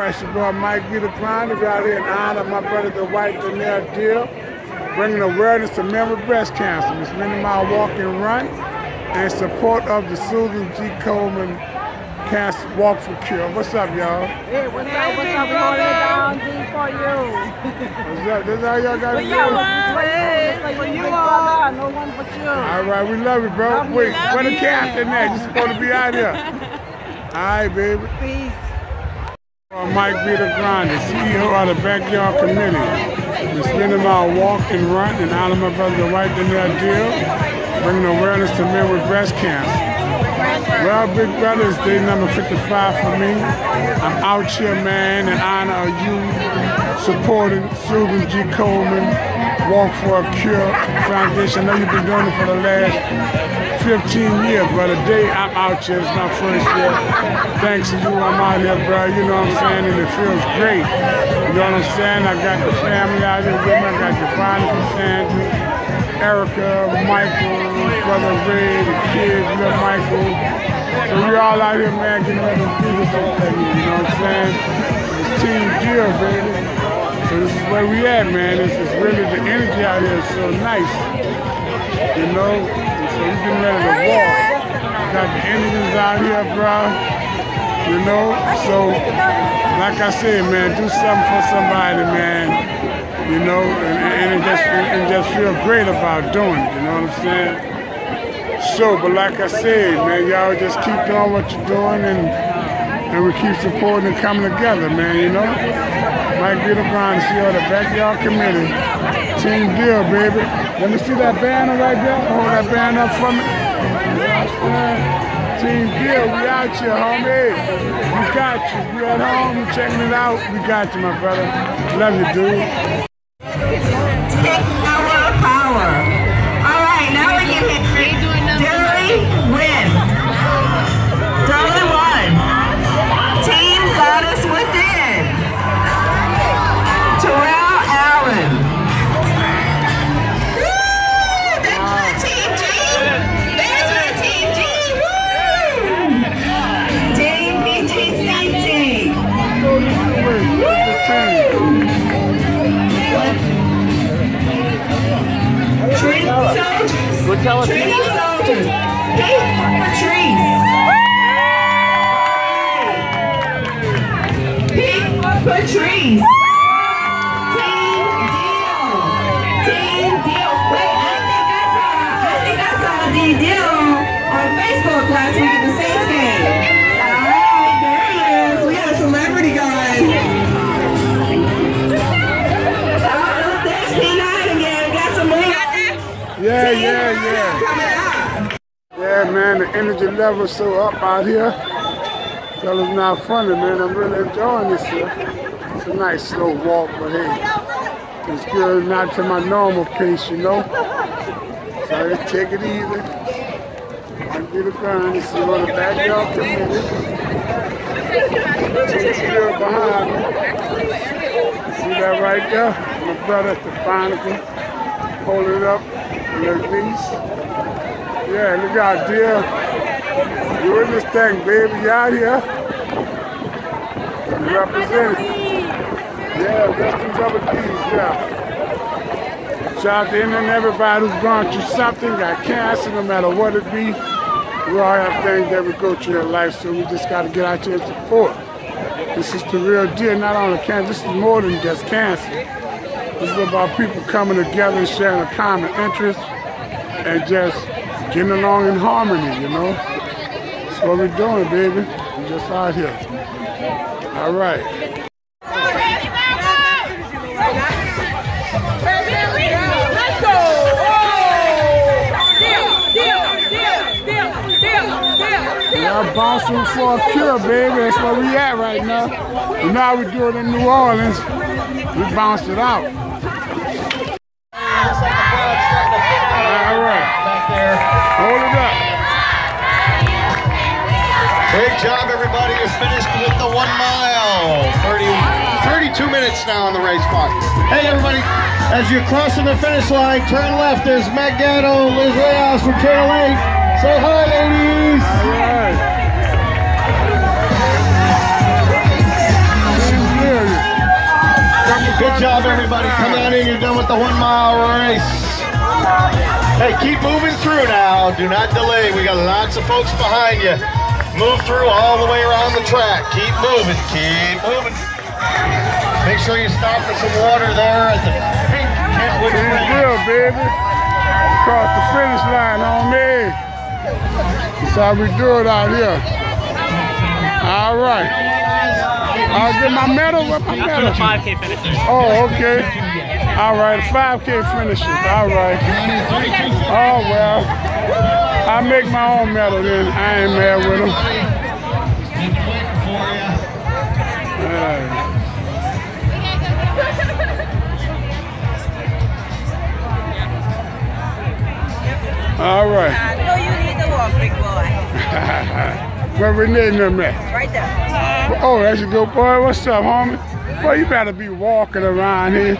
your boy Mike the Grinda. We out here in honor of my brother, Dwight Danielle Deal, bringing awareness to men with breast cancer. This many mile walk and run in support of the Susan G. Komen Cancer Walk for Cure. What's up, y'all? Hey, what's up? What's up? We're holding it down D for you. What's up? This all y'all got to do? you, hey, for you all. No one but you. All right, we love you, bro. Love Wait, where the you. captain at? You supposed to be out here. All right, baby. Peace. Uh, Mike the Grinda, CEO of the Backyard Committee. We're spending our walk and run in honor of my brother, Dwight Danielle Deal, bringing awareness to men with breast cancer. Well, big brother, it's day number 55 for me. I'm out here, man, in honor of you supporting Susan G. Komen Walk for a Cure Foundation. I know you've been doing it for the last 15 years, but Day I'm out here. It's my first year. Thanks to you, I'm out here, bro. You know what I'm saying? And it feels great. You know what I'm saying? I got the family out here with me. I got Devonta, Sandra, Erica, Michael, brother Ray, the kids, little Michael. So we all out here, man, getting ready to do this thing, you know what I'm saying? It's team deal, baby. So this is where we at, man. This is really, the energy out here is so nice, you know? And so we getting ready to walk. Got the Indians out here, bro. You know? So, like I said, man, do something for somebody, man you know, and, and it just and just feel great about doing it. You know what I'm saying? So, but like I said, man, y'all just keep doing what you're doing, and and we keep supporting and coming together, man. You know, Mike Peter Brown, CEO of the Backyard Committee, Team Deal, baby. Let me see that banner right there. Hold that banner up for me. You? Team Deal, we out here, homie. We got you. You at home, checking it out. We got you, my brother. Love you, dude. Tree soldiers. Go tell us. Tree soldiers. Pink Patrice. Pink Patrice. Team Yeah, yeah, yeah. Man, the energy level's so up out here. Fellas not funny, man. I'm really enjoying this here. It's a nice slow walk, but hey, it's good not to my normal pace, you know. So let's take it easy. I get a grind and see what the backyard committee. Take it behind me. See that right there? My brother at the Barnacle. Hold it up. Niece. Yeah, look out there. You in this thing, baby. You out here. You represent it. Yeah, best things of these, yeah. Shout out to any and everybody who's gone through something, got cancer, no matter what it be. We all have things that we go through in life, so we just got to get out here and support. This is the real deal, not only cancer, this is more than just cancer. This is about people coming together and sharing a common interest and just getting along in harmony, you know? That's what we're doing, baby. We're just out here. All right. Y'all bouncing for a cure, baby. That's where we at right now. You know how we do it in New Orleans. We bounced it out. Job, everybody. You're finished with the one mile. 30, 32 minutes now on the race clock. Hey, everybody, as you're crossing the finish line, turn left. There's Matt Gatto, Liz Reyes from Turtle Lake. Say hi, ladies. Good job, everybody. Come on in. You're done with the one mile race. Hey, keep moving through now. Do not delay. We got lots of folks behind you. Move through all the way around the track. Keep moving. Keep moving. Make sure you stop for some water there at the pink Kentwood Pretty Springs. good, baby. Across the finish line on me. That's how we do it out here. All right. I'll get my medal. What my That's for the medal? 5K finishers. Oh, okay. All right, 5K finishes. All right. Oh, well. I make my own medal then. I ain't mad with them. All right. I know you need to walk, big boy. Where Renee and them at? Right there. Oh, that's a good boy. What's up, homie? Boy, you better be walking around here.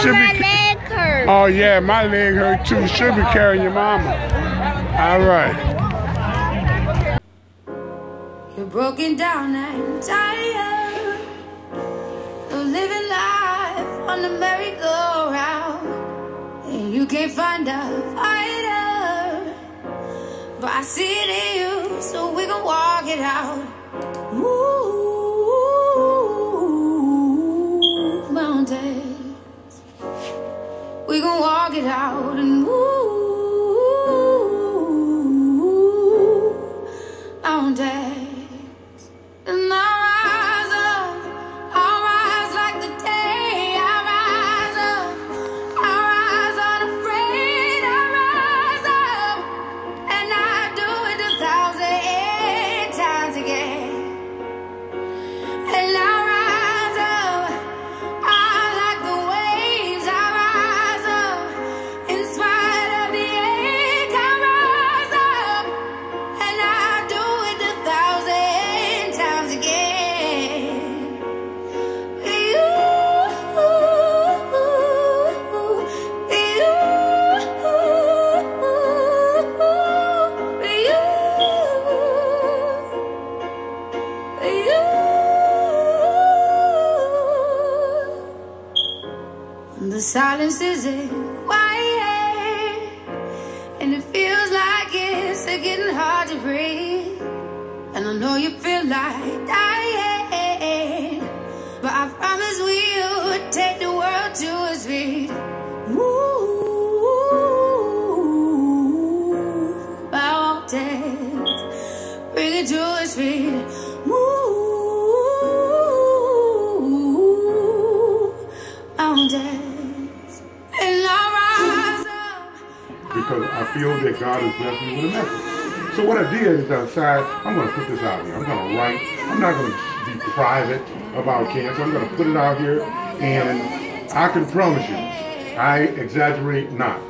Should my be. leg hurts. Oh yeah, my leg hurt too. Should be carrying your mama. All right. You're broken down and tired of living life on the merry-go-round, and you can't find a fighter. But I see it in you, so we gon' walk it out. Move mountains. We gon' walk it out silence isn't quiet, and it feels like it's getting hard to breathe. And I know you feel like feel that God has blessed me with a message. So what I did is I decided I'm going to put this out here. I'm going to write. I'm not going to be private about cancer. I'm going to put it out here, and I can promise you, I exaggerate not,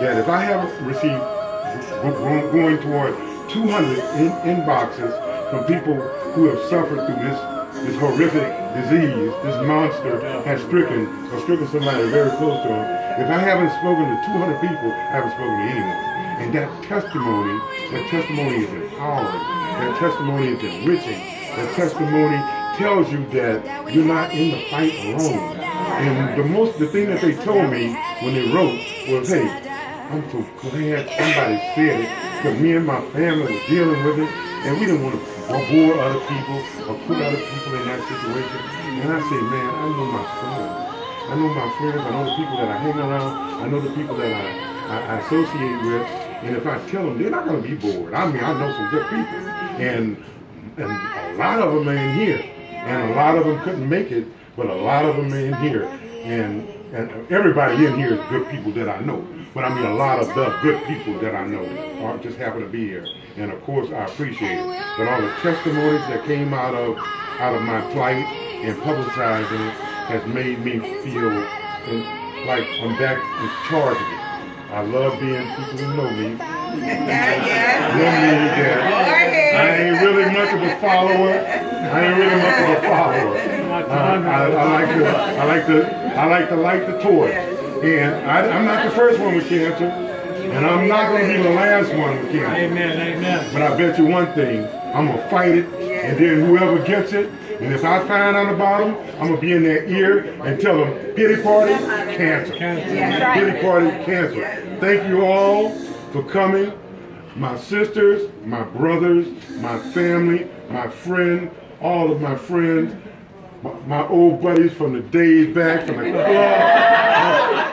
that if I haven't received go- going toward 200 in, inboxes from people who have suffered through this this horrific disease, this monster has stricken or stricken somebody very close to him. If I haven't spoken to 200 people, I haven't spoken to anyone. And that testimony, that testimony is empowering. That testimony is enriching. That testimony tells you that you're not in the fight alone. And the most, the thing that they told me when they wrote was, hey, I'm so glad somebody said it because me and my family were dealing with it and we didn't want to bore other people or put other people in that situation. And I say, man, I know my friends. I know my friends. I know the people that I hang around. I know the people that I, I, I associate with. And if I tell them, they're not going to be bored. I mean, I know some good people. And, and a lot of them in here. And a lot of them couldn't make it, but a lot of them in here. And, and everybody in here is good people that I know. But I mean, a lot of the good people that I know are just happen to be here. And of course, I appreciate it. But all the testimonies that came out of out of my plight and publicizing it has made me feel like I'm back in charge of it. I love being people who know me. Know me that I ain't really much of a follower. I ain't really much of a follower. Uh, I, I like to, I like to, I like to light the torch. And I, I'm not the first one with cancer, and I'm not going to be the last one with cancer. Amen, amen. But I bet you one thing, I'm gonna fight it, and then whoever gets it, And if I find on the bottom, I'm gonna be in their ear and tell them pity party, cancel. Pity party, cancer. Thank you all for coming. My sisters, my brothers, my family, my friend, all of my friends, my, my old buddies from the days back from the club.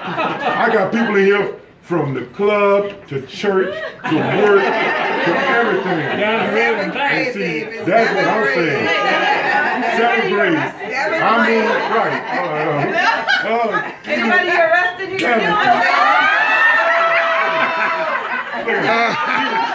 I got people in here from the club to church to work to everything. And see, that's what I'm saying seventh grade. I'm mean, right. Oh, no. Anybody arrested you. Uh,